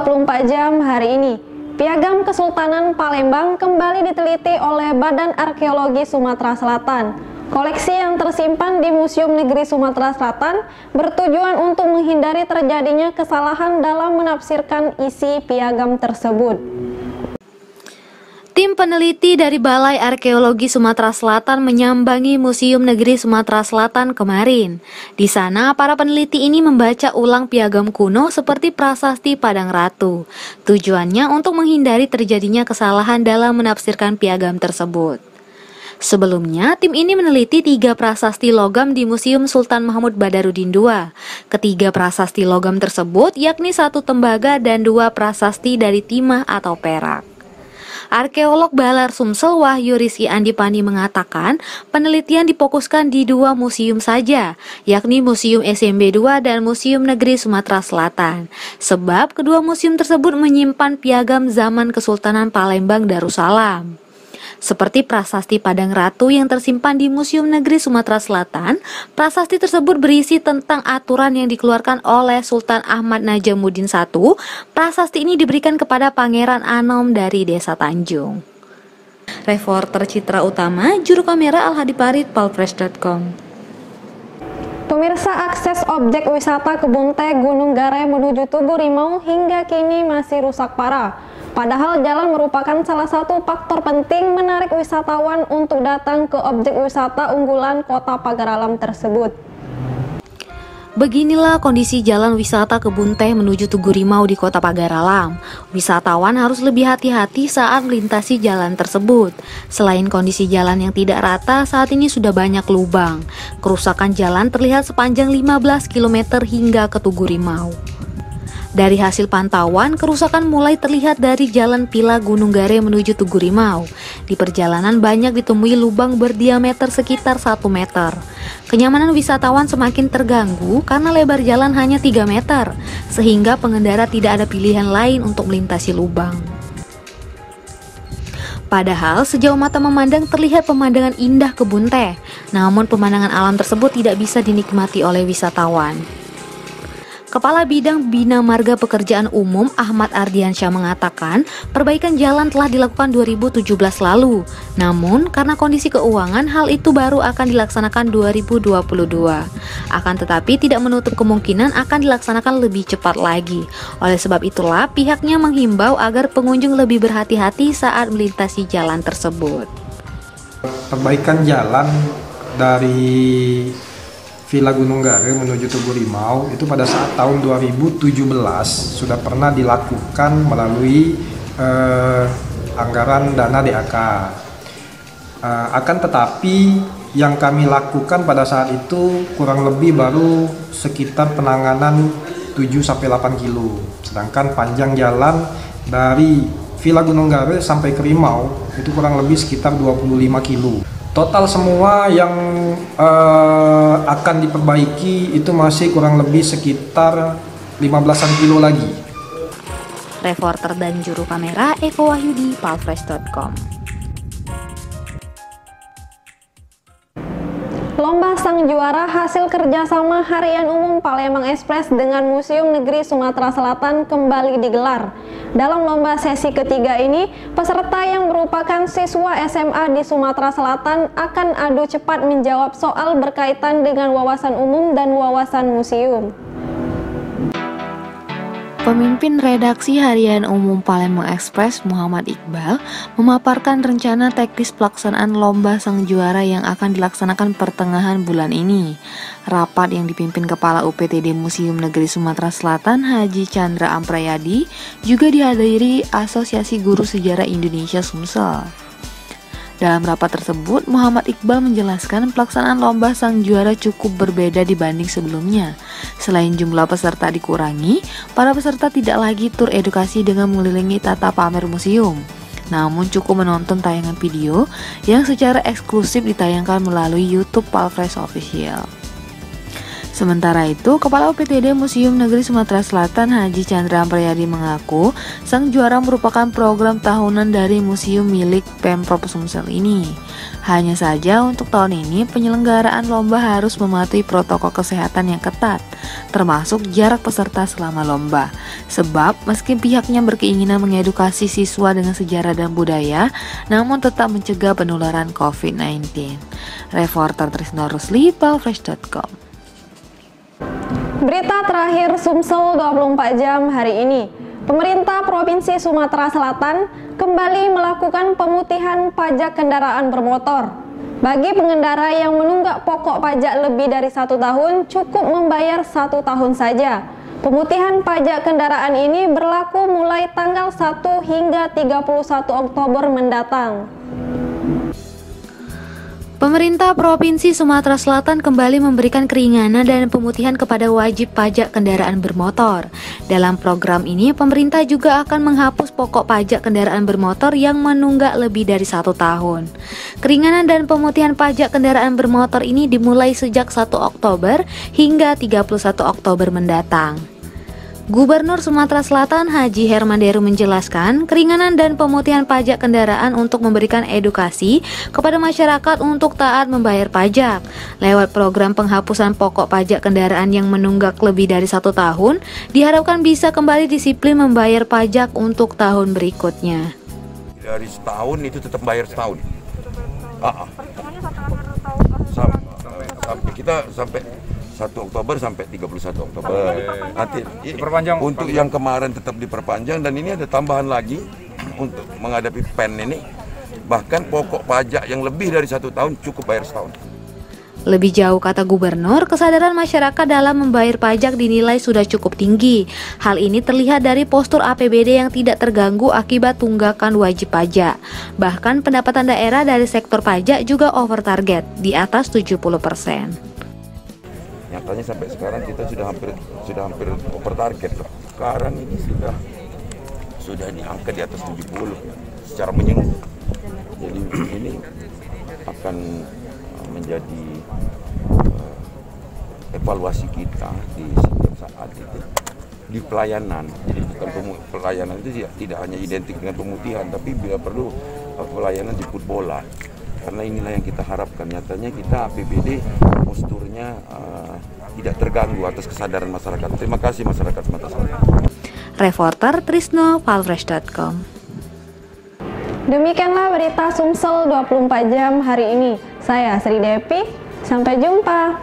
24 jam hari ini. Piagam Kesultanan Palembang kembali diteliti oleh Badan Arkeologi Sumatera Selatan. Koleksi yang tersimpan di Museum Negeri Sumatera Selatan bertujuan untuk menghindari terjadinya kesalahan dalam menafsirkan isi piagam tersebut. Tim peneliti dari Balai Arkeologi Sumatera Selatan menyambangi Museum Negeri Sumatera Selatan kemarin. Di sana, para peneliti ini membaca ulang piagam kuno seperti prasasti Padang Ratu. Tujuannya untuk menghindari terjadinya kesalahan dalam menafsirkan piagam tersebut. Sebelumnya, tim ini meneliti tiga prasasti logam di Museum Sultan Mahmud Badarudin II. Ketiga prasasti logam tersebut yakni satu tembaga dan dua prasasti dari timah atau perak. Arkeolog Balar Sumsel Wahyu Rizky Andipani mengatakan penelitian difokuskan di dua museum saja, yakni Museum SMB 2 dan Museum Negeri Sumatera Selatan. Sebab kedua museum tersebut menyimpan piagam zaman Kesultanan Palembang Darussalam. Seperti prasasti Padang Ratu yang tersimpan di Museum Negeri Sumatera Selatan, prasasti tersebut berisi tentang aturan yang dikeluarkan oleh Sultan Ahmad Najamuddin I. Prasasti ini diberikan kepada Pangeran Anom dari Desa Tanjung. Reporter Citra Utama, juru kamera Al Hadiparit, palfresh.com. Pemirsa akses objek wisata Kebun Teh Gunung Garai menuju Tugu Rimau hingga kini masih rusak parah. Padahal jalan merupakan salah satu faktor penting menarik wisatawan untuk datang ke objek wisata unggulan kota Pagar Alam tersebut. Beginilah kondisi jalan wisata kebun teh menuju Tugu Rimau di kota Pagar Alam. Wisatawan harus lebih hati-hati saat melintasi jalan tersebut. Selain kondisi jalan yang tidak rata, saat ini sudah banyak lubang. Kerusakan jalan terlihat sepanjang 15 km hingga ke Tugu Rimau. Dari hasil pantauan, kerusakan mulai terlihat dari Jalan Pila Gunung Gare menuju Tugu Rimau. Di perjalanan banyak ditemui lubang berdiameter sekitar 1 meter. Kenyamanan wisatawan semakin terganggu karena lebar jalan hanya 3 meter, sehingga pengendara tidak ada pilihan lain untuk melintasi lubang. Padahal sejauh mata memandang terlihat pemandangan indah kebun teh, namun pemandangan alam tersebut tidak bisa dinikmati oleh wisatawan. Kepala Bidang Bina Marga Pekerjaan Umum Ahmad Ardiansyah mengatakan perbaikan jalan telah dilakukan 2017 lalu. Namun karena kondisi keuangan hal itu baru akan dilaksanakan 2022. Akan tetapi tidak menutup kemungkinan akan dilaksanakan lebih cepat lagi. Oleh sebab itulah pihaknya menghimbau agar pengunjung lebih berhati-hati saat melintasi jalan tersebut. Perbaikan jalan dari Villa Gunung Gare menuju Tugu Rimau itu pada saat tahun 2017 sudah pernah dilakukan melalui eh, anggaran dana DAK. Eh, akan tetapi yang kami lakukan pada saat itu kurang lebih baru sekitar penanganan 7 sampai 8 kilo. Sedangkan panjang jalan dari Villa Gunung Gare sampai ke Rimau itu kurang lebih sekitar 25 kilo. Total semua yang uh, akan diperbaiki itu masih kurang lebih sekitar 15-an kilo lagi. Reporter dan juru kamera Eko Wahyudi, palfresh.com. Lomba Sang Juara hasil kerjasama Harian Umum Palembang Express dengan Museum Negeri Sumatera Selatan kembali digelar. Dalam lomba sesi ketiga ini, peserta yang merupakan siswa SMA di Sumatera Selatan akan adu cepat menjawab soal berkaitan dengan wawasan umum dan wawasan museum. Pemimpin redaksi harian umum Palembang Express Muhammad Iqbal memaparkan rencana teknis pelaksanaan lomba sang juara yang akan dilaksanakan pertengahan bulan ini. Rapat yang dipimpin Kepala UPTD Museum Negeri Sumatera Selatan Haji Chandra Amprayadi juga dihadiri Asosiasi Guru Sejarah Indonesia Sumsel. Dalam rapat tersebut, Muhammad Iqbal menjelaskan pelaksanaan lomba sang juara cukup berbeda dibanding sebelumnya. Selain jumlah peserta dikurangi, para peserta tidak lagi tur edukasi dengan mengelilingi tata pamer museum. Namun cukup menonton tayangan video yang secara eksklusif ditayangkan melalui YouTube Palfresh Official. Sementara itu, Kepala UPTD Museum Negeri Sumatera Selatan Haji Chandra Priyadi mengaku sang juara merupakan program tahunan dari museum milik Pemprov Sumsel ini. Hanya saja untuk tahun ini penyelenggaraan lomba harus mematuhi protokol kesehatan yang ketat. termasuk jarak peserta selama lomba. Sebab meski pihaknya berkeinginan mengedukasi siswa dengan sejarah dan budaya, namun tetap mencegah penularan COVID-19. Reporter Trisno Rusli, palfresh.com Berita terakhir Sumsel 24 jam hari ini. Pemerintah Provinsi Sumatera Selatan kembali melakukan pemutihan pajak kendaraan bermotor. Bagi pengendara yang menunggak pokok pajak lebih dari satu tahun, cukup membayar satu tahun saja. Pemutihan pajak kendaraan ini berlaku mulai tanggal 1 hingga 31 Oktober mendatang. Pemerintah Provinsi Sumatera Selatan kembali memberikan keringanan dan pemutihan kepada wajib pajak kendaraan bermotor. Dalam program ini, pemerintah juga akan menghapus pokok pajak kendaraan bermotor yang menunggak lebih dari satu tahun. Keringanan dan pemutihan pajak kendaraan bermotor ini dimulai sejak 1 Oktober hingga 31 Oktober mendatang. Gubernur Sumatera Selatan Haji Herman Deru menjelaskan keringanan dan pemutihan pajak kendaraan untuk memberikan edukasi kepada masyarakat untuk taat membayar pajak. Lewat program penghapusan pokok pajak kendaraan yang menunggak lebih dari satu tahun, diharapkan bisa kembali disiplin membayar pajak untuk tahun berikutnya. Dari setahun itu tetap bayar setahun. Ah, ah. Sampai kita sampai 1 Oktober sampai 31 Oktober. Nanti diperpanjang untuk yang kemarin tetap diperpanjang dan ini ada tambahan lagi untuk menghadapi PEN ini. Bahkan pokok pajak yang lebih dari satu tahun cukup bayar setahun. Lebih jauh kata gubernur, kesadaran masyarakat dalam membayar pajak dinilai sudah cukup tinggi. Hal ini terlihat dari postur APBD yang tidak terganggu akibat tunggakan wajib pajak. Bahkan pendapatan daerah dari sektor pajak juga over target, di atas 70 persen nyatanya sampai sekarang kita sudah hampir sudah hampir over target. Sekarang ini sudah sudah diangkat di atas 70 secara menyeluruh. Jadi ini akan menjadi uh, evaluasi kita di setiap saat itu di pelayanan. Jadi bukan pelayanan itu tidak hanya identik dengan pemutihan, tapi bila perlu uh, pelayanan di bola karena inilah yang kita harapkan. Nyatanya kita APBD posturnya uh, tidak terganggu atas kesadaran masyarakat. Terima kasih masyarakat Sumatera Selatan Reporter Trisno Palfresh.com Demikianlah berita Sumsel 24 jam hari ini. Saya Sri Depi, sampai jumpa.